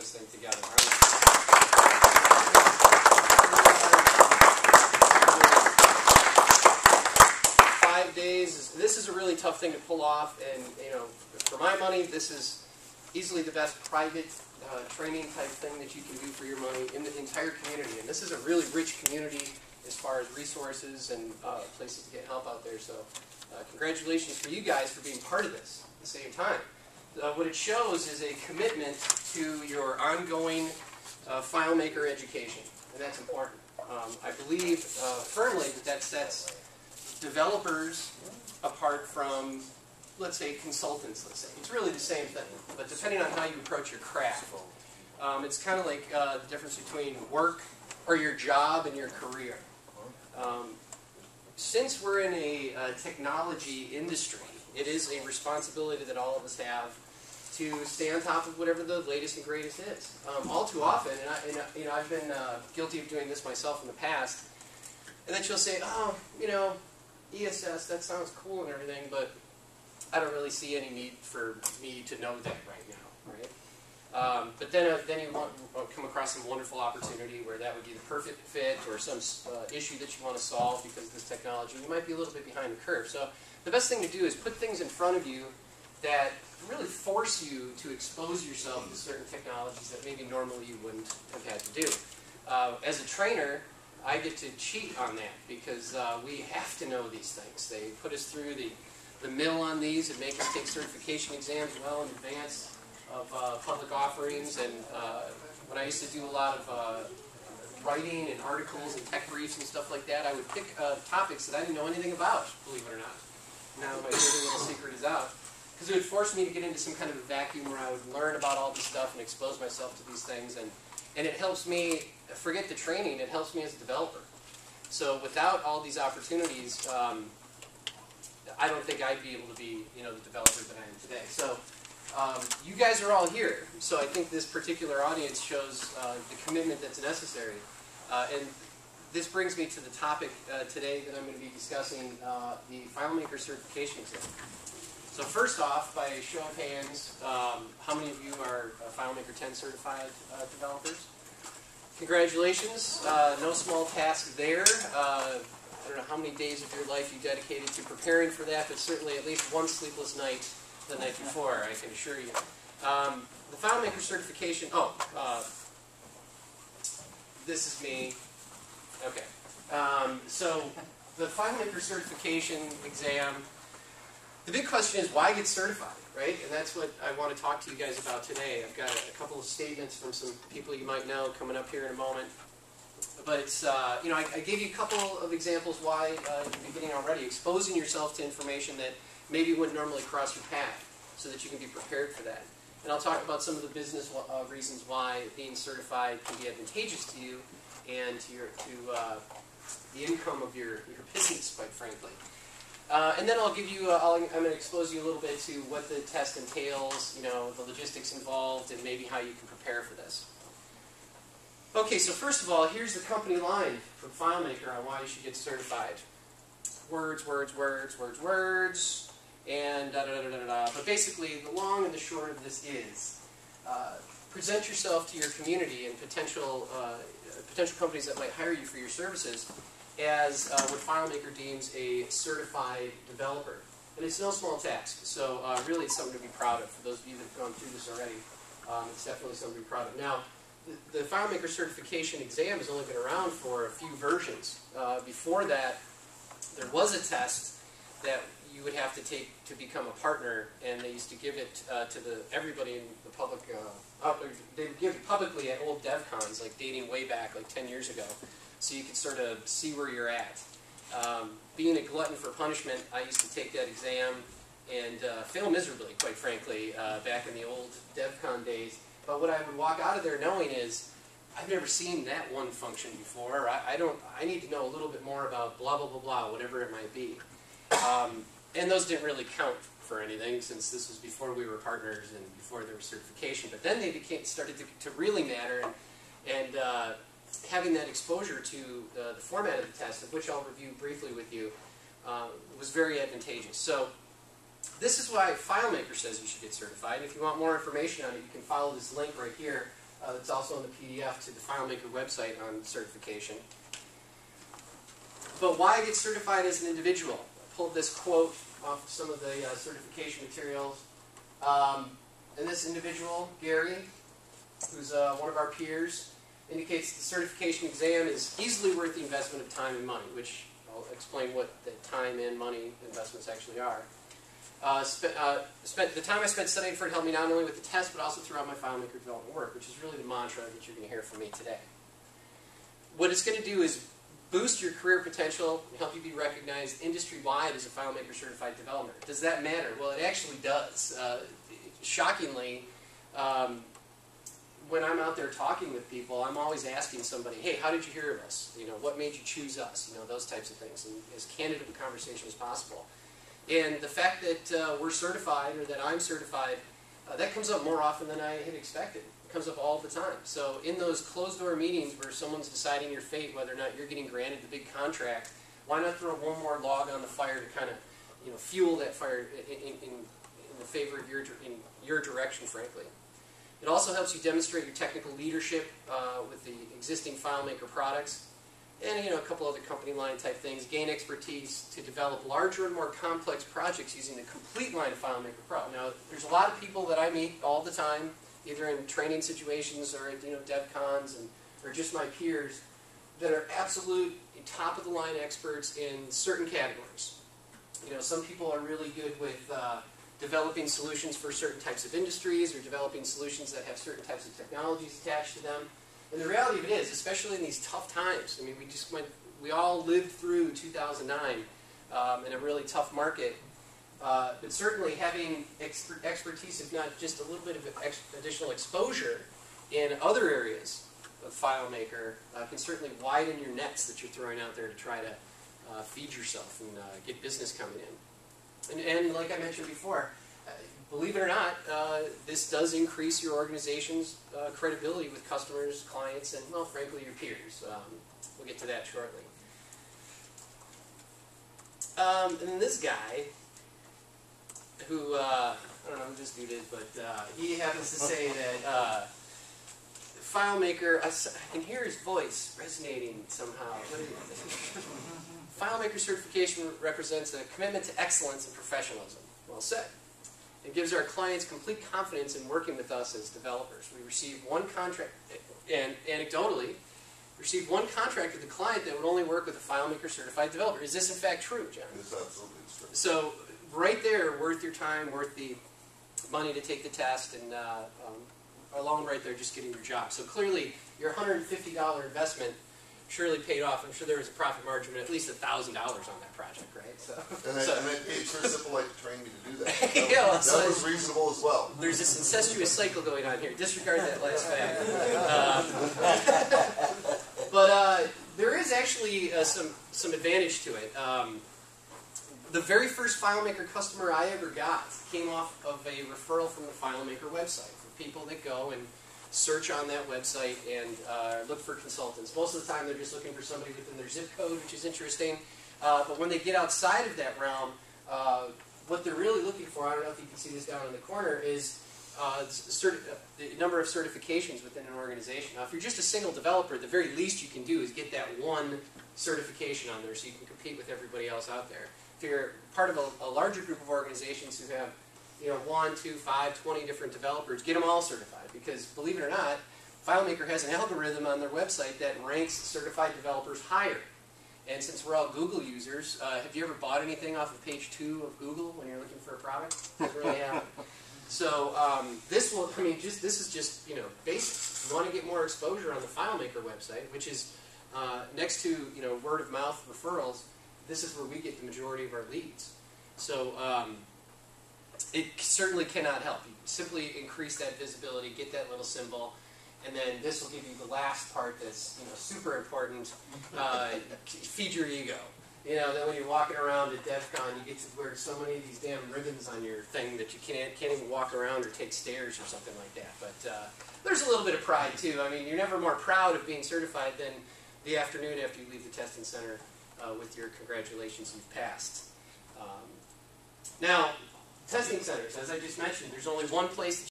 this thing together. Five days. This is a really tough thing to pull off, and you know, for my money, this is easily the best private uh, training type thing that you can do for your money in the entire community. And this is a really rich community as far as resources and uh, places to get help out there. So, uh, congratulations for you guys for being part of this at the same time. Uh, what it shows is a commitment to your ongoing uh, FileMaker education, and that's important. Um, I believe uh, firmly that that sets developers apart from, let's say, consultants, let's say. It's really the same thing, but depending on how you approach your craft. Um, it's kind of like uh, the difference between work or your job and your career. Um, since we're in a uh, technology industry, it is a responsibility that all of us have to stay on top of whatever the latest and greatest is. Um, all too often, and, I, and you know, I've been uh, guilty of doing this myself in the past, and then she'll say, oh, you know, ESS, that sounds cool and everything, but I don't really see any need for me to know that right now, right? Um, but then, uh, then you want, uh, come across some wonderful opportunity where that would be the perfect fit or some uh, issue that you want to solve because of this technology. You might be a little bit behind the curve. So the best thing to do is put things in front of you that really force you to expose yourself to certain technologies that maybe normally you wouldn't have had to do. Uh, as a trainer, I get to cheat on that because uh, we have to know these things. They put us through the, the mill on these and make us take certification exams well in advance of uh, public offerings. And uh, when I used to do a lot of uh, writing and articles and tech briefs and stuff like that, I would pick uh, topics that I didn't know anything about, believe it or not. Now my little secret is out. Because it would force me to get into some kind of a vacuum where I would learn about all this stuff and expose myself to these things. And, and it helps me, forget the training, it helps me as a developer. So without all these opportunities, um, I don't think I'd be able to be, you know, the developer that I am today. So um, you guys are all here, so I think this particular audience shows uh, the commitment that's necessary. Uh, and this brings me to the topic uh, today that I'm going to be discussing, uh, the FileMaker certification exam. So first off, by show of hands, um, how many of you are FileMaker 10 certified uh, developers? Congratulations. Uh, no small task there. I don't know how many days of your life you dedicated to preparing for that, but certainly at least one sleepless night the night before, I can assure you. Um, the FileMaker certification, oh, uh, this is me. Okay. Um, so the FileMaker certification exam, the big question is why get certified, right? And that's what I want to talk to you guys about today. I've got a couple of statements from some people you might know coming up here in a moment. But it's, uh, you know, I, I, gave you a couple of examples why uh, you're beginning already, exposing yourself to information that maybe wouldn't normally cross your path so that you can be prepared for that. And I'll talk about some of the business uh, reasons why being certified can be advantageous to you and to, your, to uh, the income of your, your business, quite frankly. Uh, and then I'll give you, uh, i am going to expose you a little bit to what the test entails, you know, the logistics involved, and maybe how you can prepare for this. Okay, so first of all, here's the company line from FileMaker on why you should get certified. Words, words, words, words, words and da da da da da. But basically, the long and the short of this is uh, present yourself to your community and potential uh, potential companies that might hire you for your services as uh, what FileMaker deems a certified developer. And it's no small task, so uh, really it's something to be proud of. For those of you that have gone through this already, um, it's definitely something to be proud of. Now, the, the FileMaker certification exam has only been around for a few versions. Uh, before that, there was a test that you would have to take to become a partner, and they used to give it uh, to the everybody in the public. Uh, they would give it publicly at old DevCons, like dating way back, like 10 years ago, so you can sort of see where you're at. Um, being a glutton for punishment, I used to take that exam and uh, fail miserably, quite frankly, uh, back in the old DevCon days. But what I would walk out of there knowing is, I've never seen that one function before. I, I don't. I need to know a little bit more about blah blah blah blah, whatever it might be. Um, and those didn't really count for anything since this was before we were partners and before there was certification. But then they became started to, to really matter, and, and uh, having that exposure to the, the, format of the test, of which I'll review briefly with you, uh, was very advantageous. So this is why FileMaker says you should get certified. If you want more information on it, you can follow this link right here uh, that's also on the PDF to the FileMaker website on certification. But why get certified as an individual? I pulled this quote off some of the uh, certification materials. Um, and this individual, Gary, who's uh, one of our peers, indicates the certification exam is easily worth the investment of time and money, which I'll explain what the time and money investments actually are. Uh, spent, uh, spent, the time I spent studying for it helped me not only with the test, but also throughout my FileMaker development work, which is really the mantra that you're going to hear from me today. What it's going to do is boost your career potential and help you be recognized industry-wide as a FileMaker certified developer. Does that matter? Well, it actually does. Uh, shockingly, um, when I'm out there talking with people, I'm always asking somebody, hey, how did you hear of us? You know, what made you choose us? You know, those types of things, and as candid of a conversation as possible. And the fact that uh, we're certified, or that I'm certified, uh, that comes up more often than I had expected. It comes up all the time. So in those closed-door meetings where someone's deciding your fate, whether or not you're getting granted the big contract, why not throw one more log on the fire to kind of, you know, fuel that fire in, in, in the favor of your, in your direction, frankly. It also helps you demonstrate your technical leadership uh, with the existing FileMaker products and you know a couple other company line type things. Gain expertise to develop larger and more complex projects using the complete line of FileMaker Pro. Now, there's a lot of people that I meet all the time, either in training situations or at you know DevCons and or just my peers, that are absolute top of the line experts in certain categories. You know, some people are really good with uh, developing solutions for certain types of industries or developing solutions that have certain types of technologies attached to them. And the reality of it is, especially in these tough times, I mean, we just went, we all lived through 2009 um, in a really tough market. Uh, but certainly having expert expertise, if not just a little bit of ex additional exposure in other areas of FileMaker, uh, can certainly widen your nets that you're throwing out there to try to uh, feed yourself and uh, get business coming in. And, and like I mentioned before, uh, believe it or not, uh, this does increase your organization's uh, credibility with customers, clients, and, well, frankly, your peers. Um, we'll get to that shortly. Um, and then this guy, who, uh, I don't know who this dude is, but uh, he happens to say that uh, FileMaker, I, I can hear his voice resonating somehow. FileMaker certification represents a commitment to excellence and professionalism. Well said. It gives our clients complete confidence in working with us as developers. We receive one contract, and anecdotally, received one contract with a client that would only work with a FileMaker certified developer. Is this in fact true, Jonn? It's absolutely true. So right there, worth your time, worth the money to take the test, and uh, um, alone right there just getting your job. So clearly, your $150 investment surely paid off. I'm sure there was a profit margin of at least $1,000 on that project, right? So, And they, so and they paid Cris Ippolite to train me to do that. That, Yeah, well, that so- was reasonable as well. there's this incestuous cycle going on here. Disregard that last fact. Um, but uh, there is actually uh, some some advantage to it. Um, the very first FileMaker customer I ever got came off of a referral from the FileMaker website for people that go and search on that website and uh, look for consultants. Most of the time, they're just looking for somebody within their zip code, which is interesting. Uh, but when they get outside of that realm, uh, what they're really looking for, I don't know if you can see this down in the corner, is uh, uh, the number of certifications within an organization. Now, if you're just a single developer, the very least you can do is get that one certification on there so you can compete with everybody else out there. If you're part of a, a larger group of organizations who have you know, one, two, five, twenty different developers, get them all certified. Because believe it or not, FileMaker has an algorithm on their website that ranks certified developers higher. And since we're all Google users, uh, have you ever bought anything off of page two of Google when you're looking for a product? Doesn't really. So um, this will, I mean, just this is just you know basics. You want to get more exposure on the FileMaker website, which is uh, next to you know word of mouth referrals. This is where we get the majority of our leads. So um, it certainly cannot help. You simply increase that visibility, get that little symbol, and then this will give you the last part that's you know super important. Uh, feed your ego. You know that when you're walking around at DevCon, you get to wear so many of these damn ribbons on your thing that you can't can't even walk around or take stairs or something like that. But uh, there's a little bit of pride too. I mean, you're never more proud of being certified than the afternoon after you leave the testing center uh, with your congratulations, you've passed. Um, now, testing centers, as I just mentioned, there's only one place